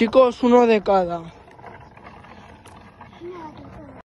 Chicos, uno de cada.